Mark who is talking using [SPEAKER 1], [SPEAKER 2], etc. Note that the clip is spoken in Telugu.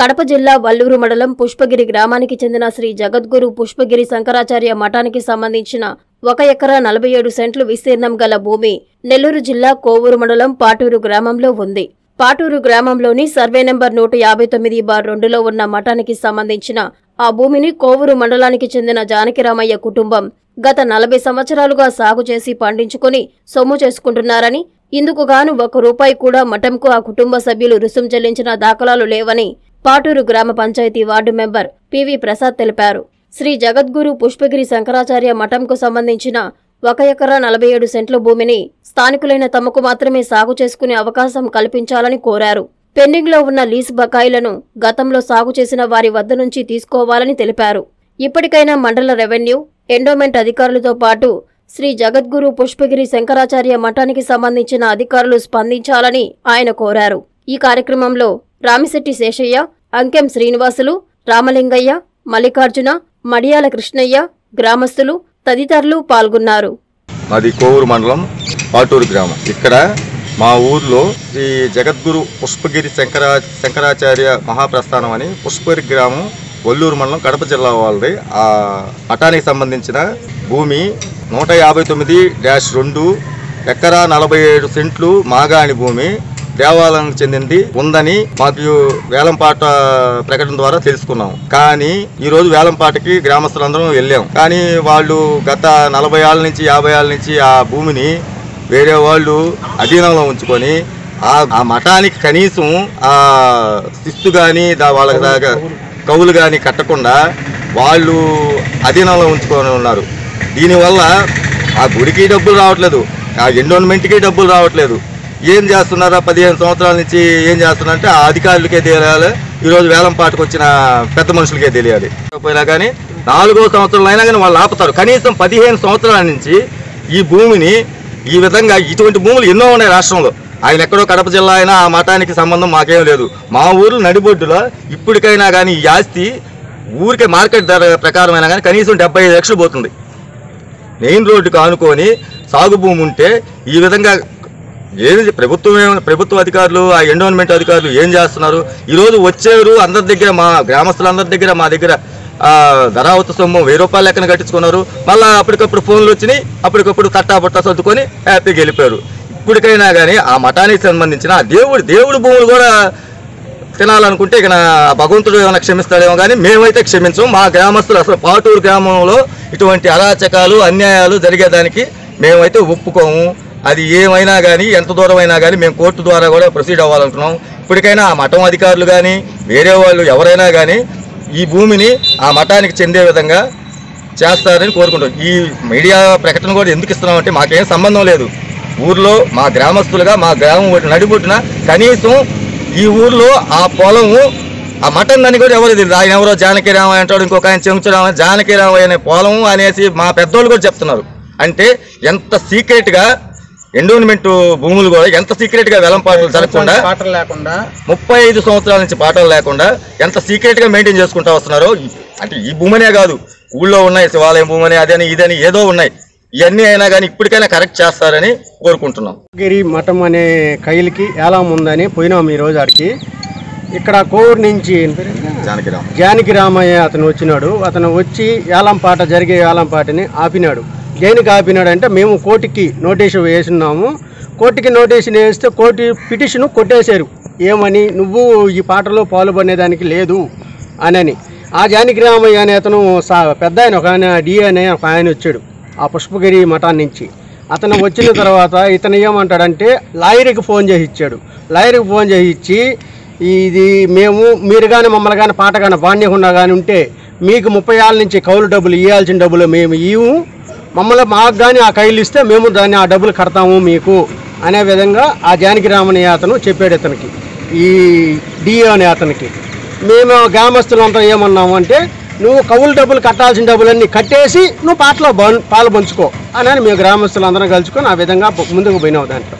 [SPEAKER 1] కడప జిల్లా వల్లూరు మండలం పుష్పగిరి గ్రామానికి చెందిన శ్రీ జగద్గురు పుష్పగిరి శంకరాచార్య మఠానికి సంబంధించిన ఒక ఎకరా నలభై ఏడు సెంట్లు విస్తీర్ణం గల భూమి నెల్లూరు జిల్లా కోవూరు మండలం పాటూరు గ్రామంలో ఉంది. పాటూరు గ్రామంలోని సర్వే నెంబర్ నూట యాభై తొమ్మిది బార్ రెండులో ఉన్న మఠానికి సంబంధించిన ఆ భూమిని కోవూరు మండలానికి చెందిన జానకిరామయ్య కుటుంబం గత నలభై సంవత్సరాలుగా సాగు చేసి పండించుకుని సొమ్ము చేసుకుంటున్నారని ఇందుకుగాను ఒక రూపాయి కూడా మఠంకు ఆ కుటుంబ సభ్యులు రుసుం చెల్లించిన దాఖలాలు లేవని పాటూరు గ్రామ panchayat ward member P V Prasad తెలిపారు. శ్రీ జగద్గురు పుష్పగిరి శంకరాచార్య మఠంకు సంబంధించిన ఒక ఎకరా నలభై ఏడు సెంట్ల భూమిని స్థానికులైన తమకు మాత్రమే సాగు చేసుకునే అవకాశం కల్పించాలని కోరారు. పెండింగ్లో ఉన్న లీజ్ బకాయిలను గతంలో సాగు చేసిన వారి వద్ద నుంచి తీసుకోవాలని తెలిపారు. ఇప్పటికైనా మండల రెవెన్యూ ఎండోమెంట్ అధికారులతో పాటు శ్రీ జగద్గురు పుష్పగిరి శంకరాచార్య మఠానికి సంబంధించిన అధికారులు స్పందించాలని ఆయన కోరారు. ఈ కార్యక్రమంలో రామిశెట్టి శేషయ్య అంకెం శ్రీనివాసులు రామలింగయ్య మల్లికార్జున మడియాల కృష్ణయ్య గ్రామస్తులు తదితరులు పాల్గొన్నారు.
[SPEAKER 2] మాది కోవూరు మండలం పాటూరు గ్రామం. ఇక్కడ మా ఊర్లో శ్రీ జగద్గురు పుష్పగిరి శంకరా శంకరాచార్య మహాప్రస్థానం అని పుష్పగిరి గ్రామం ఒల్లూరు మండలం కడప జిల్లా వాళ్ళది. ఆ మఠానికి సంబంధించిన భూమి నూట యాభై తొమ్మిది డాష్ రెండు ఎకరా నలభై ఏడు సెంట్లు మాగాణి భూమి. దేవాలయానికి చెందింది ఉందని మాకు వేలంపాట ప్రకటన ద్వారా తెలుసుకున్నాం. కానీ ఈ రోజు వేలంపాటకి గ్రామస్తులందరం వెళ్ళాం. కానీ వాళ్ళు గత నలభై ఏళ్ళ నుంచి యాభై ఏళ్ళ నుంచి ఆ భూమిని వేరే వాళ్ళు అధీనంలో ఉంచుకొని ఆ మఠానికి కనీసం ఆ శిస్తు కానీ దా వాళ్ళకి దాకా కవులు కానీ కట్టకుండా వాళ్ళు అధీనంలో ఉంచుకొని ఉన్నారు. దీనివల్ల ఆ గుడికి డబ్బులు రావట్లేదు. ఆ ఎండోన్మెంట్కి డబ్బులు రావట్లేదు. ఏం చేస్తున్నారా? పదిహేను సంవత్సరాల నుంచి ఏం చేస్తున్నారంటే ఆ అధికారులకే తెలియాలి. ఈరోజు వేలం పాటకు వచ్చిన పెద్ద మనుషులకే తెలియాలి. పోయినా కానీ నాలుగో సంవత్సరాలు అయినా కానీ వాళ్ళు ఆపుతారు. కనీసం పదిహేను సంవత్సరాల నుంచి ఈ భూమిని ఈ విధంగా ఇటువంటి భూములు ఎన్నో ఉన్నాయి రాష్ట్రంలో. ఆయన ఎక్కడో కడప జిల్లా అయినా ఆ మఠానికి సంబంధం మాకేం లేదు. మా ఊర్లో నడిబొడ్డులో ఇప్పటికైనా కానీ ఈ ఆస్తి ఊరికే మార్కెట్ ధర ప్రకారం అయినా కానీ కనీసం డెబ్బై లక్షలు పోతుంది. మెయిన్ రోడ్డుకు ఆనుకొని సాగు భూమి ఉంటే ఈ విధంగా ఏది ప్రభుత్వం ప్రభుత్వ అధికారులు ఆ ఎండోన్మెంట్ అధికారులు ఏం చేస్తున్నారు? ఈరోజు వచ్చేవారు అందరి దగ్గర మా గ్రామస్తులందరి దగ్గర మా దగ్గర ధరావత సొమ్ము వెయ్యి రూపాయలు లెక్కన కట్టించుకున్నారు. మళ్ళీ అప్పటికప్పుడు ఫోన్లు వచ్చినాయి అప్పటికప్పుడు తట్టా బుట్టా సర్దుకొని హ్యాపీగా వెళ్ళిపోయారు ఇప్పటికైనా కానీ ఆ మఠానికి సంబంధించిన ఆ దేవుడు భూములు కూడా తినాలనుకుంటే ఇక భగవంతుడు ఏమైనా క్షమిస్తాడేమో కానీ మేమైతే క్షమించం. మా గ్రామస్తులు అసలు పాటూరు గ్రామంలో ఇటువంటి అరాచకాలు అన్యాయాలు జరిగేదానికి మేమైతే ఒప్పుకోము. అది ఏమైనా కానీ ఎంత దూరమైనా కానీ మేము కోర్టు ద్వారా కూడా ప్రొసీడ్ అవ్వాలనుకున్నాం ఇప్పటికైనా ఆ మఠం అధికారులు కానీ వేరే వాళ్ళు ఎవరైనా కానీ ఈ భూమిని ఆ మఠానికి చెందే విధంగా చేస్తారని కోరుకుంటాం ఈ మీడియా ప్రకటన కూడా ఎందుకు ఇస్తున్నామంటే మాకేం సంబంధం లేదు. ఊర్లో మా గ్రామస్తులుగా మా గ్రామం ఒడ్డు- కనీసం ఈ ఊర్లో ఆ పొలము ఆ మటన్ అని కూడా ఎవరు తెలియదు. ఆయన ఎవరో జానకి రామయ్య అంటాడు ఇంకొక ఆయన చెంచురామయ్య జానకి రామయ్య అనే పొలము అనేసి మా పెద్దోళ్ళు కూడా చెప్తున్నారు. అంటే ఎంత సీక్రెట్గా ఎండోన్మెంట్ భూములు కూడా ఎంత సీక్రెట్గా వెలంపాటలు జరగకుండా
[SPEAKER 3] పాటలు లేకుండా.
[SPEAKER 2] ముప్పై ఐదు సంవత్సరాల నుంచి పాఠాలు లేకుండా ఎంత సీక్రెట్గా మెయింటైన్ చేసుకుంటూ వస్తున్నారో అంటే ఈ భూమనే కాదు. ఊళ్ళో ఉన్నాయి శివాలయం భూమని అదని ఇదని ఏదో ఉన్నాయి. ఇవన్నీ అయినా కానీ ఇప్పటికైనా కరెక్ట్ చేస్తారని కోరుకుంటున్నాం.
[SPEAKER 3] గిరి మఠం అనే కైలికి ఏలం ఉందని పోయినాం ఈ రోజు ఆడికి. ఇక్కడ కోవూరు నుంచి ఏం పేరు?
[SPEAKER 2] జానకిరామ్
[SPEAKER 3] జానకి రామయ్య అతను వచ్చినాడు. అతను వచ్చి ఏలంపాట జరిగే ఏలంపాటని ఆపినాడు. దేనికి ఆపినాడంటే మేము కోర్టుకి నోటీసు వేసినాము. కోర్టుకి నోటీసు వేస్తే కోర్టు పిటిషన్ కొట్టేశారు. ఏమని? నువ్వు ఈ పాటలో పాల్గొనేదానికి లేదు అనని. ఆ జానకి రామయ్య అనే అతను సా పెద్ద ఆయన ఒక ఆయన డి అనే ఒక ఆయన వచ్చాడు ఆ పుష్పగిరి మఠాన్ని నుంచి. అతను వచ్చిన తర్వాత ఇతను ఏమంటాడంటే లాయర్కి ఫోన్ చేసి ఇచ్చాడు. లాయర్కి ఫోన్ చేసి ఇచ్చి ఇది మేము మీరు కానీ మమ్మల్ని కానీ పాట కానీ బాణ్యకుండా కానీ ఉంటే మీకు ముప్పై ఏళ్ళ నుంచి కౌలు డబ్బులు ఇవ్వాల్సిన డబ్బులు మేము ఇవ్వు మమ్మల్ని మాకు కానీ ఆ కైలు ఇస్తే మేము దాన్ని ఆ డబ్బులు కడతాము మీకు అనే విధంగా ఆ జానకిరామని అతను చెప్పాడు ఇతనికి. ఈ డిఏ అనే అతనికి. మేము గ్రామస్తులంతా ఏమన్నాము అంటే నువ్వు కవులు డబ్బులు కట్టాల్సిన డబ్బులన్నీ కట్టేసి నువ్వు పాటలో బన్- పాలు పంచుకో అని మేము గ్రామస్తులందరం కలుసుకొని ఆ విధంగా ముందుకు పోయినావు దాంట్లో.